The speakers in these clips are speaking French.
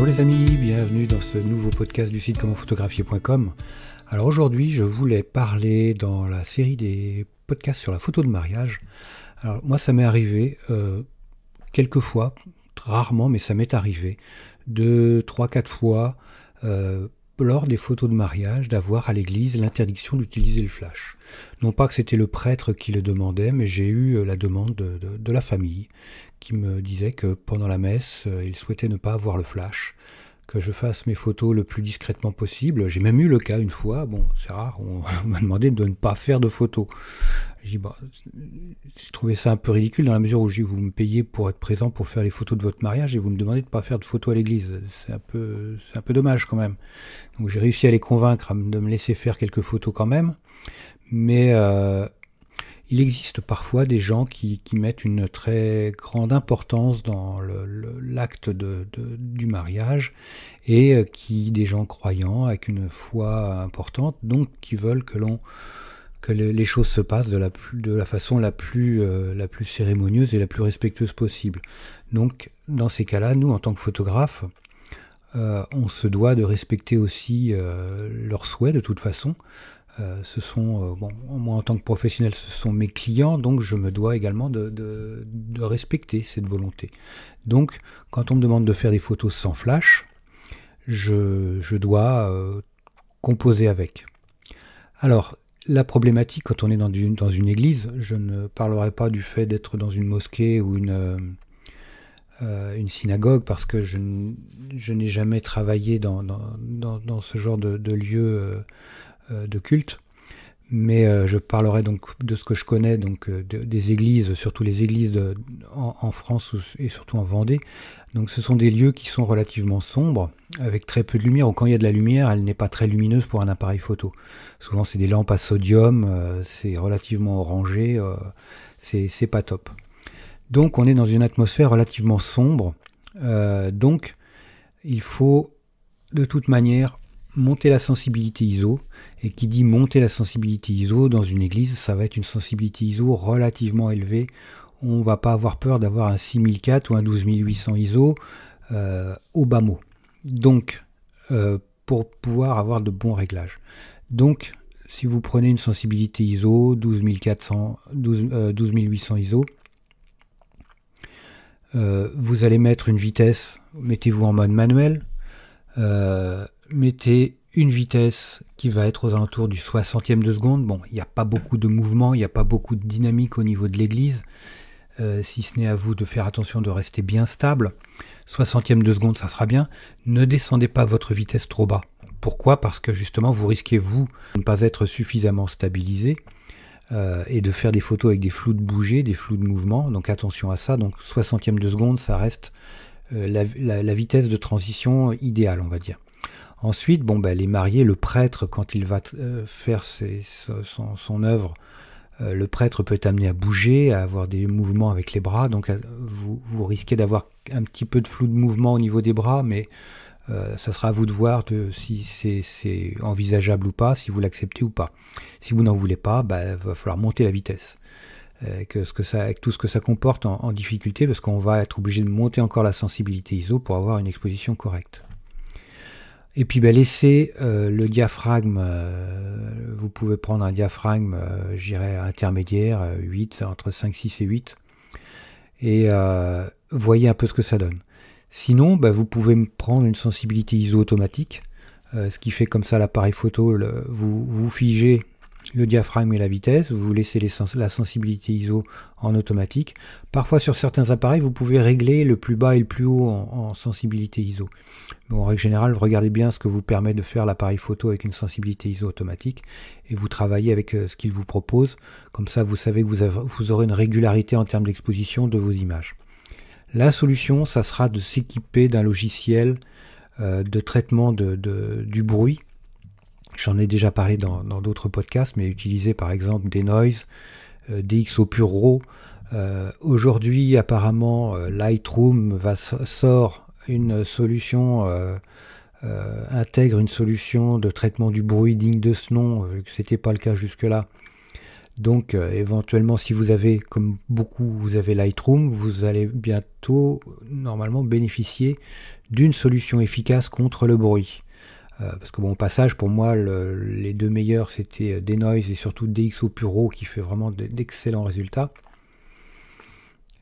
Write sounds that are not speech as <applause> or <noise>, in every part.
Bonjour les amis, bienvenue dans ce nouveau podcast du site commentphotographier.com. Alors aujourd'hui, je voulais parler dans la série des podcasts sur la photo de mariage. Alors moi, ça m'est arrivé euh, quelques fois, rarement, mais ça m'est arrivé, deux, trois, quatre fois, euh, lors des photos de mariage, d'avoir à l'église l'interdiction d'utiliser le flash. Non pas que c'était le prêtre qui le demandait, mais j'ai eu euh, la demande de, la famille qui me disait que pendant la messe, euh, il souhaitait ne pas avoir le flash, que je fasse mes photos le plus discrètement possible. J'ai même eu le cas une fois, bon, c'est rare, on <laughs> m'a demandé de ne pas faire de photos. J'ai bah, trouvé ça un peu ridicule dans la mesure où vous me payez pour être présent pour faire les photos de votre mariage et vous me demandez de ne pas faire de photos à l'église. C'est un peu, un peu dommage quand même. Donc j'ai réussi à les convaincre de me laisser faire quelques photos quand même, mais euh, il existe parfois des gens qui, mettent une très grande importance dans l'acte du mariage et euh, qui, des gens croyants avec une foi importante, donc qui veulent que les choses se passent de la, façon la plus, euh, la plus cérémonieuse et la plus respectueuse possible. Donc, dans ces cas-là, nous, en tant que photographes, euh, on se doit de respecter aussi leurs souhaits de toute façon. Euh, ce sont, euh, bon, moi en tant que professionnel, ce sont mes clients, donc je me dois également de, respecter cette volonté. Donc, quand on me demande de faire des photos sans flash, je, dois euh, composer avec. Alors, la problématique quand on est dans une, église, je ne parlerai pas du fait d'être dans une mosquée ou une, synagogue parce que je, n'ai jamais travaillé dans, ce genre de, de lieu de culte. Mais euh, je parlerai donc de ce que je connais, donc euh, des églises, surtout les églises en, France et surtout en Vendée. Donc ce sont des lieux qui sont relativement sombres, avec très peu de lumière, ou quand il y a de la lumière, elle n'est pas très lumineuse pour un appareil photo. Souvent c'est des lampes à sodium, c'est relativement orangé, c'est pas top. Donc on est dans une atmosphère relativement sombre, donc il faut de toute manière monter la sensibilité ISO. Et qui dit monter la sensibilité ISO dans une église, ça va être une sensibilité ISO relativement élevée. On va pas avoir peur d'avoir un 6004 ou un 12800 ISO euh, au bas mot. Donc, euh, pour pouvoir avoir de bons réglages. Donc, si vous prenez une sensibilité ISO 12400, 12, 12800 ISO, euh, vous allez mettre une vitesse, mettez-vous en mode manuel, mettez une vitesse qui va être aux alentours du 60e de seconde. Bon, il n'y a pas beaucoup de mouvement, il n'y a pas beaucoup de dynamique au niveau de l'église, euh, si ce n'est à vous de faire attention de rester bien stable. 60e de seconde, ça sera bien. Ne descendez pas votre vitesse trop bas. Pourquoi? Parce que justement, vous risquez, vous, de ne pas être suffisamment stabilisé euh, et de faire des photos avec des flous de bouger, des flous de mouvement. Donc attention à ça. Donc 60e de seconde, ça reste euh, la vitesse de transition idéale, on va dire. Ensuite, bon, ben, les mariés, le prêtre, quand il va euh, faire son, œuvre, euh, le prêtre peut être amené à bouger, à avoir des mouvements avec les bras. Donc, euh, vous, risquez d'avoir un petit peu de flou de mouvement au niveau des bras, mais ça sera à vous de voir si c'est envisageable ou pas, si vous l'acceptez ou pas. Si vous n'en voulez pas, il ben, va falloir monter la vitesse. Avec tout ce que ça comporte en difficulté, parce qu'on va être obligé de monter encore la sensibilité ISO pour avoir une exposition correcte. Et puis ben, laissez euh, le diaphragme, euh, vous pouvez prendre un diaphragme, euh, j'irais intermédiaire, 8, entre 5, 6 et 8, et voyez un peu ce que ça donne. Sinon, ben, vous pouvez prendre une sensibilité ISO automatique, ce qui fait comme ça l'appareil photo, vous, vous figez le diaphragme et la vitesse, vous laissez la sensibilité ISO en automatique. Parfois sur certains appareils, vous pouvez régler le plus bas et le plus haut en, sensibilité ISO. Mais en règle générale, regardez bien ce que vous permet de faire l'appareil photo avec une sensibilité ISO automatique et vous travaillez avec euh, ce qu'il vous propose. Comme ça, vous savez que vous, aurez une régularité en termes d'exposition de vos images. La solution, ça sera de s'équiper d'un logiciel euh, de traitement du bruit J'en ai déjà parlé dans d'autres podcasts, mais utiliser par exemple des noise, euh, DxO Pure RAW. Euh, aujourd'hui, apparemment, euh, Lightroom sort une solution, intègre une solution de traitement du bruit digne de ce nom, vu que c'était pas le cas jusque-là, Donc éventuellement si vous avez, comme beaucoup, vous avez Lightroom, vous allez bientôt normalement bénéficier d'une solution efficace contre le bruit. Parce que bon, au passage, pour moi, les deux meilleurs, c'était Denoise et surtout DxO Puro qui fait vraiment d'excellents résultats.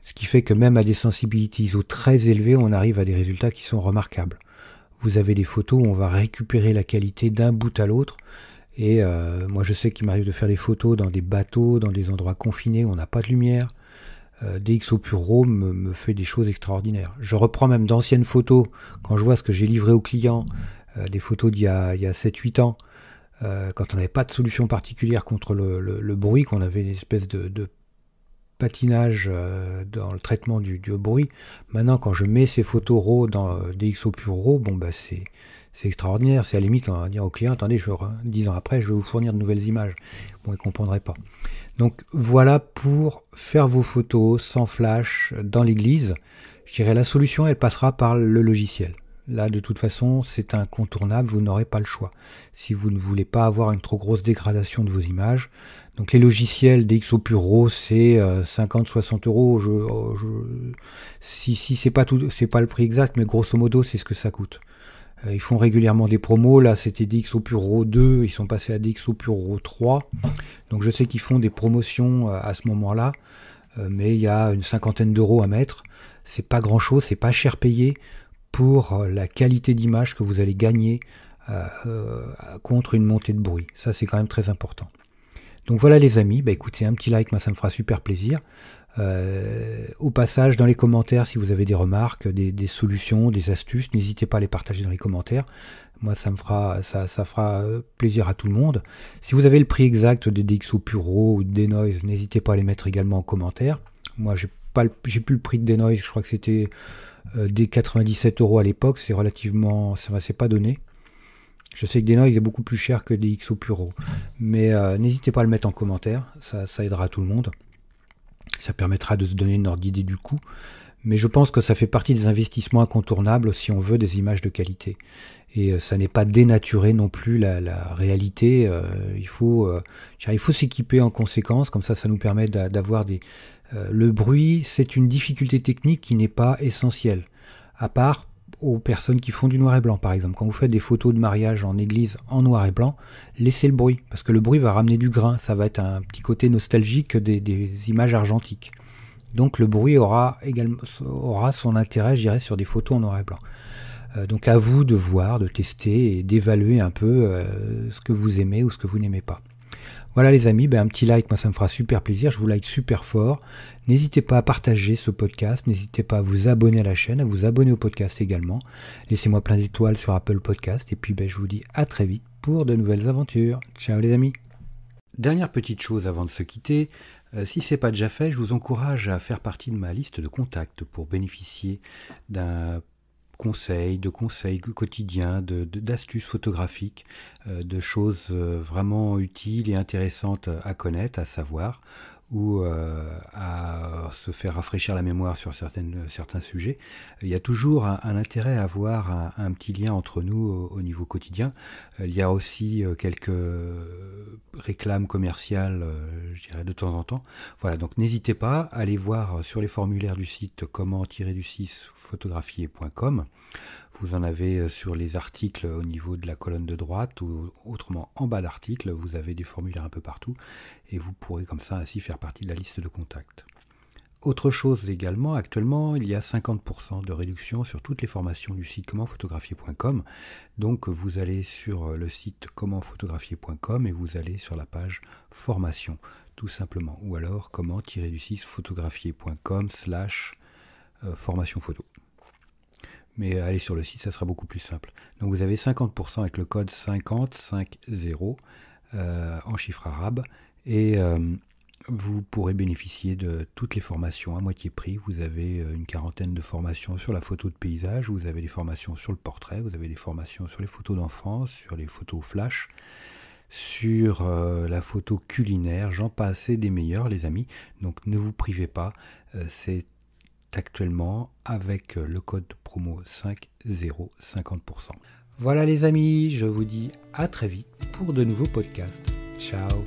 Ce qui fait que même à des sensibilités ISO très élevées, on arrive à des résultats qui sont remarquables. Vous avez des photos où on va récupérer la qualité d'un bout à l'autre. Et euh, moi, je sais qu'il m'arrive de faire des photos dans des bateaux, dans des endroits confinés où on n'a pas de lumière. Euh, DxO Pure me, me, fait des choses extraordinaires. Je reprends même d'anciennes photos quand je vois ce que j'ai livré aux clients, euh, des photos d'il y a, a 7-8 ans, euh, quand on n'avait pas de solution particulière contre le, bruit, qu'on avait une espèce de, patinage euh, dans le traitement du, bruit. Maintenant, quand je mets ces photos RAW dans euh, DxO Pure RAW, bah, c'est, extraordinaire. C'est à la limite on va dire au client, attendez, je, dix ans après, je vais vous fournir de nouvelles images. Bon, il ne comprendrait pas. Donc voilà pour faire vos photos sans flash dans l'église. Je dirais la solution, elle passera par le logiciel. Là, de toute façon, c'est incontournable, vous n'aurez pas le choix. Si vous ne voulez pas avoir une trop grosse dégradation de vos images, donc les logiciels DxO Puro, c'est 50-60 euh, euros. Je, si si c'est pas tout, c'est pas le prix exact, mais grosso modo, c'est ce que ça coûte. Euh, ils font régulièrement des promos. Là, c'était DxO Puro 2, ils sont passés à DxO Puro 3. Donc je sais qu'ils font des promotions euh, à ce moment-là, mais il y a une cinquantaine d'euros à mettre. C'est pas grand-chose, c'est pas cher payé pour euh, la qualité d'image que vous allez gagner euh, euh, contre une montée de bruit. Ça, c'est quand même très important. Donc voilà les amis, bah écoutez, un petit like, moi ça me fera super plaisir. au passage, dans les commentaires, si vous avez des remarques, des, solutions, des astuces, n'hésitez pas à les partager dans les commentaires. Moi, ça me fera, ça, fera plaisir à tout le monde. Si vous avez le prix exact des DxO Puro ou des Denoise, n'hésitez pas à les mettre également en commentaire. Moi, j'ai pas, j'ai plus le prix de Denoise. Je crois que c'était des 97 euros à l'époque, c'est relativement, ça ne s'est pas donné. Je sais que des noix, est beaucoup plus cher que des XO Puro. Mais euh, n'hésitez pas à le mettre en commentaire, ça, aidera tout le monde. Ça permettra de se donner une ordre d'idée du coût. Mais je pense que ça fait partie des investissements incontournables si on veut des images de qualité. Et euh, ça n'est pas dénaturer non plus la, réalité. il faut, il faut s'équiper en conséquence, comme ça ça nous permet d'avoir des, euh, le bruit, c'est une difficulté technique qui n'est pas essentielle, à part aux personnes qui font du noir et blanc, par exemple. Quand vous faites des photos de mariage en église en noir et blanc, laissez le bruit, parce que le bruit va ramener du grain, ça va être un petit côté nostalgique des, images argentiques. Donc le bruit aura également aura son intérêt, je dirais, sur des photos en noir et blanc. Euh, donc à vous de voir, de tester et d'évaluer un peu euh, ce que vous aimez ou ce que vous n'aimez pas. Voilà les amis, ben, un petit like, moi ça me fera super plaisir, je vous like super fort. N'hésitez pas à partager ce podcast, n'hésitez pas à vous abonner à la chaîne, à vous abonner au podcast également. Laissez-moi plein d'étoiles sur Apple Podcast et puis ben, je vous dis à très vite pour de nouvelles aventures. Ciao les amis. Dernière petite chose avant de se quitter, euh, si ce n'est pas déjà fait, je vous encourage à faire partie de ma liste de contacts pour bénéficier d'un conseils, de conseils quotidiens, d'astuces photographiques, euh, de choses euh, vraiment utiles et intéressantes à connaître, à savoir, ou euh, à se faire rafraîchir la mémoire sur certaines, certains sujets, il y a toujours un, intérêt à avoir un, petit lien entre nous au, niveau quotidien. Il y a aussi quelques réclames commerciales, je dirais, de temps en temps. Voilà, donc n'hésitez pas à aller voir sur les formulaires du site comment-du 6 photographier.com. Vous en avez euh, sur les articles au niveau de la colonne de droite ou autrement en bas d'article, vous avez des formulaires un peu partout et vous pourrez comme ça ainsi faire partie de la liste de contacts. Autre chose également, actuellement, il y a 50% de réduction sur toutes les formations du site commentphotographier.com. Donc vous allez sur le site commentphotographier.com et vous allez sur la page formation, tout simplement. Ou alors comment-du-6 photographier.com slash euh, formation photo mais allez sur le site, ça sera beaucoup plus simple. Donc vous avez 50% avec le code 5050 euh, en chiffre arabe et euh, vous pourrez bénéficier de toutes les formations à moitié prix. Vous avez euh, une quarantaine de formations sur la photo de paysage, vous avez des formations sur le portrait, vous avez des formations sur les photos d'enfance, sur les photos flash, sur la photo culinaire, j'en passe des meilleurs les amis. Donc ne vous privez pas, c'est actuellement avec le code promo 50 50%. Voilà les amis, je vous dis à très vite pour de nouveaux podcasts. Ciao